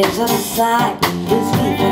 it's on a side. This people